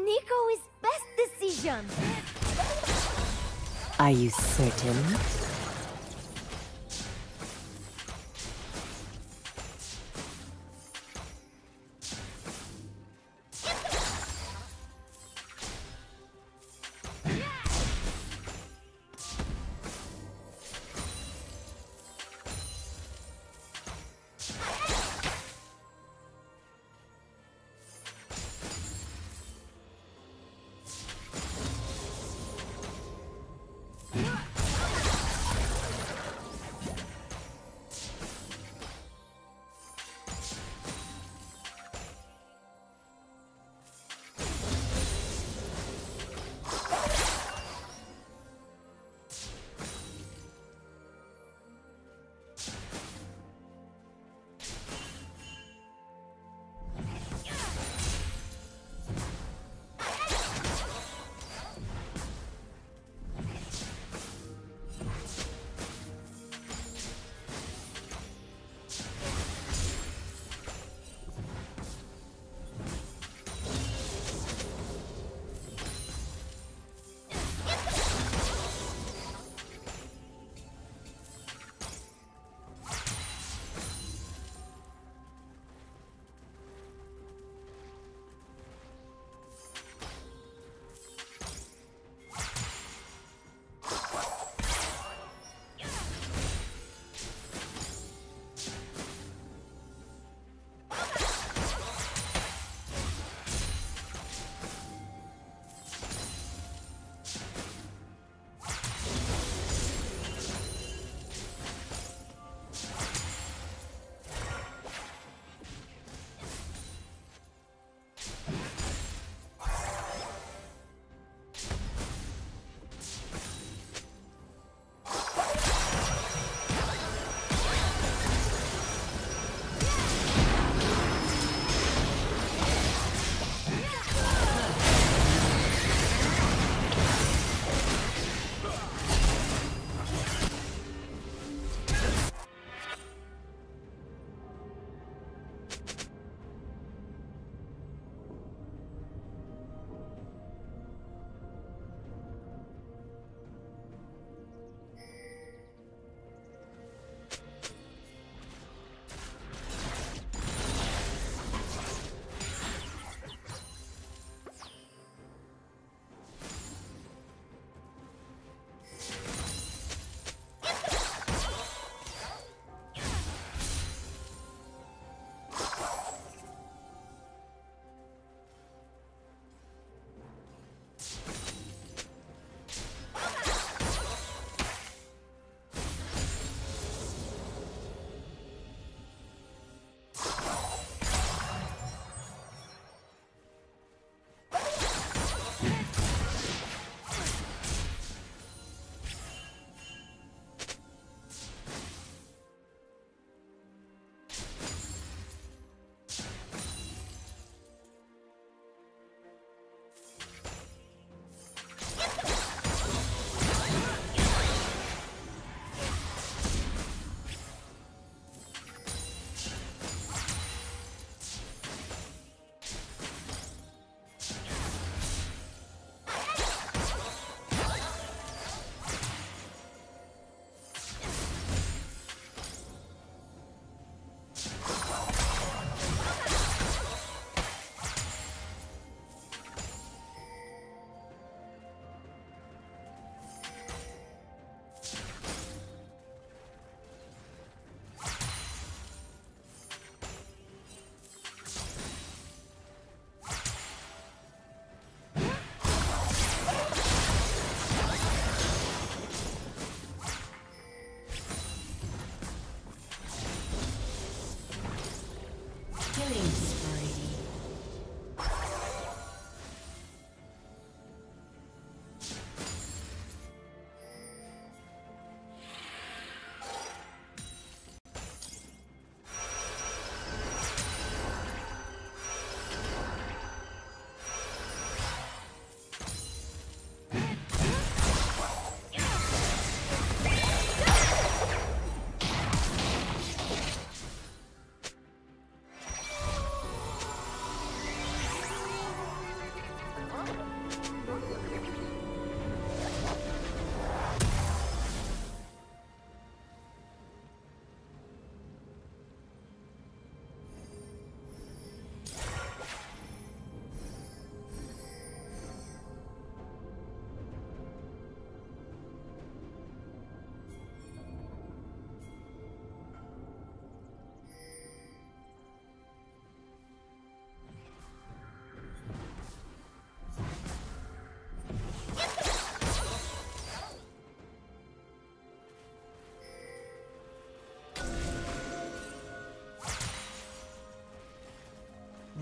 Neeko is best decision. Are you certain?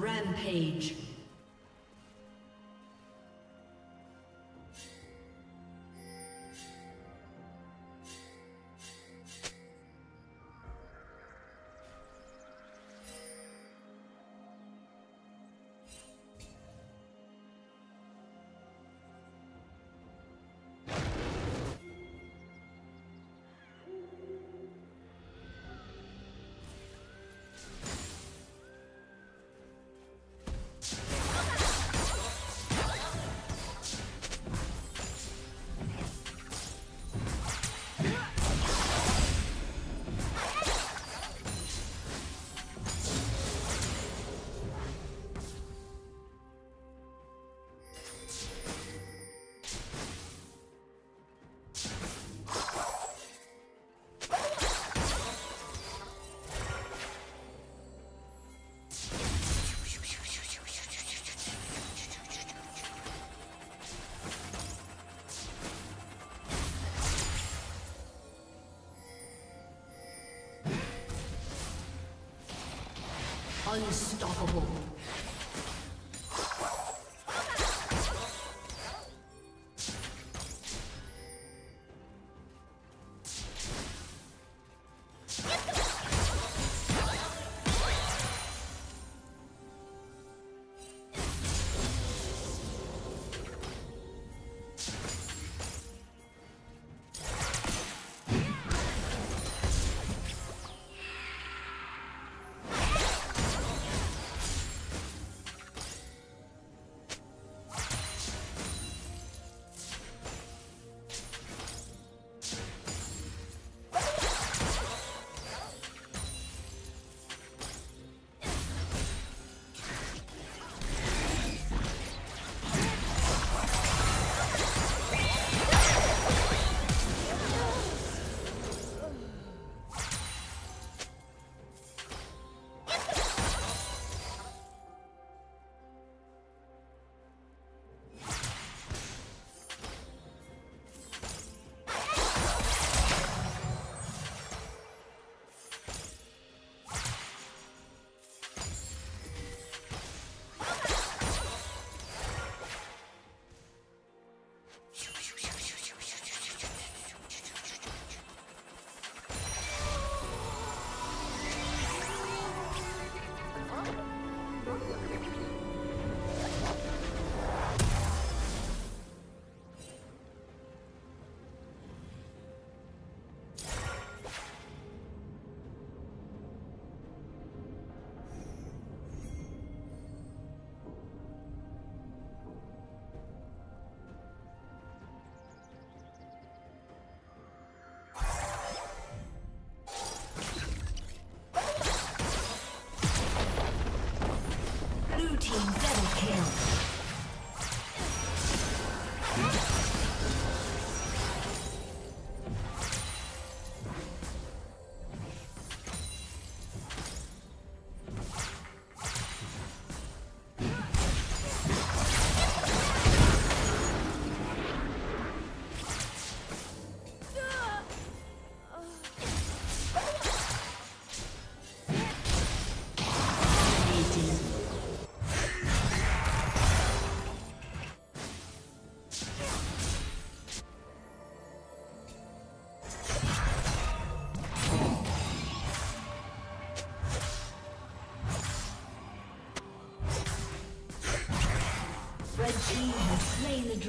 Rampage.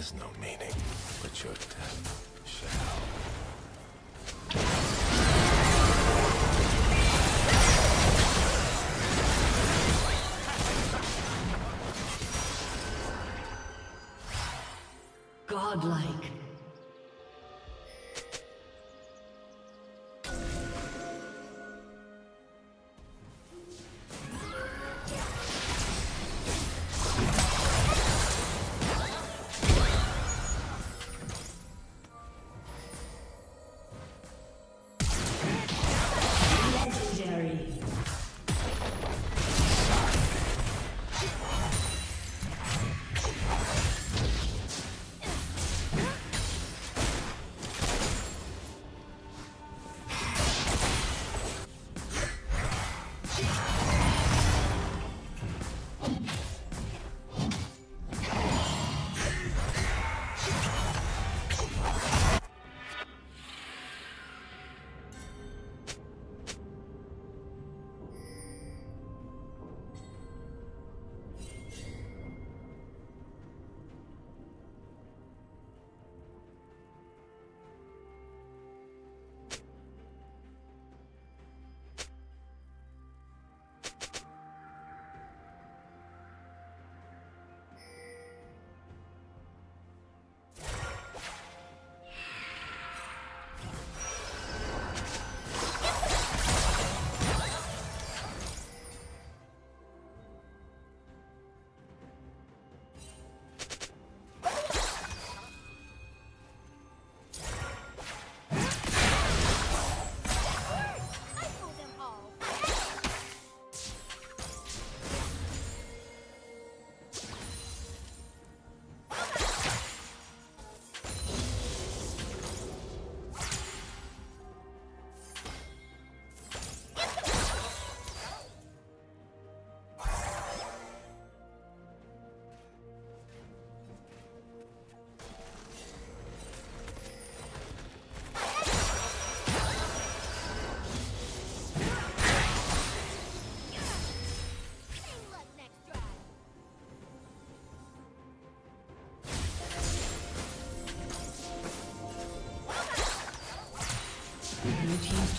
Godlike.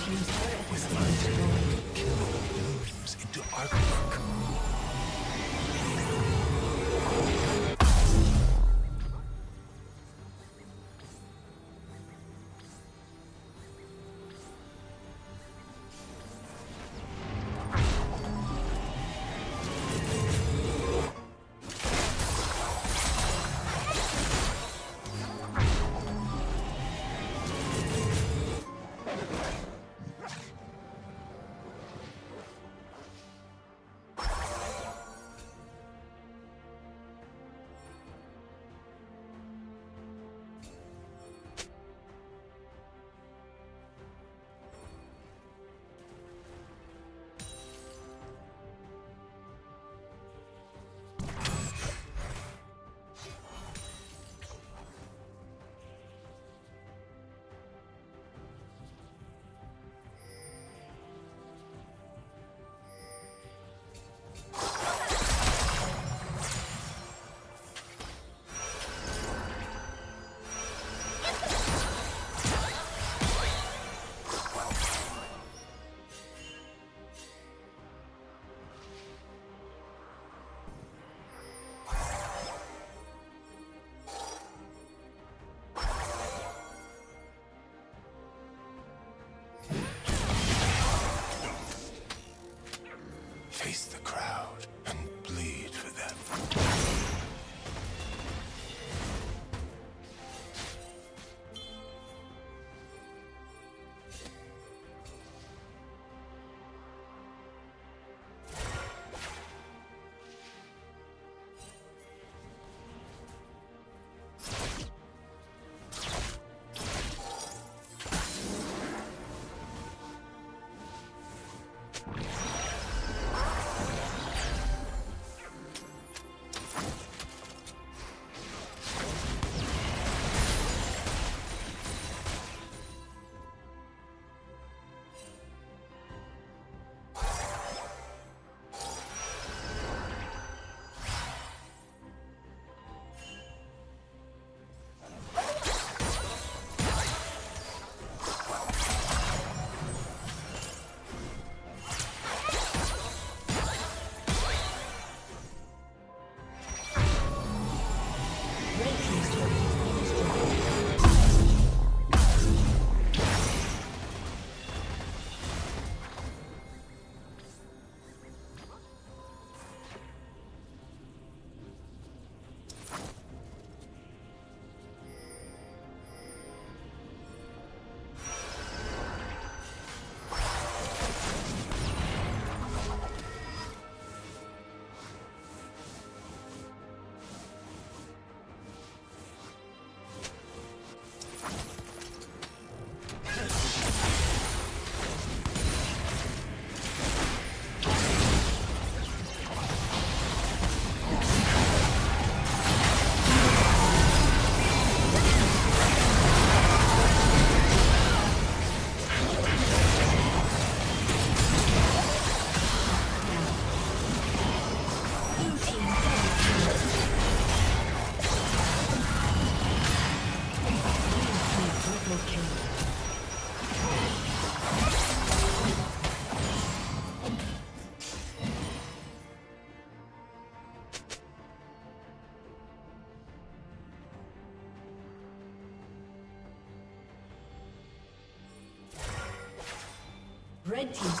team's my has been. Kill the into artwork. Red Team's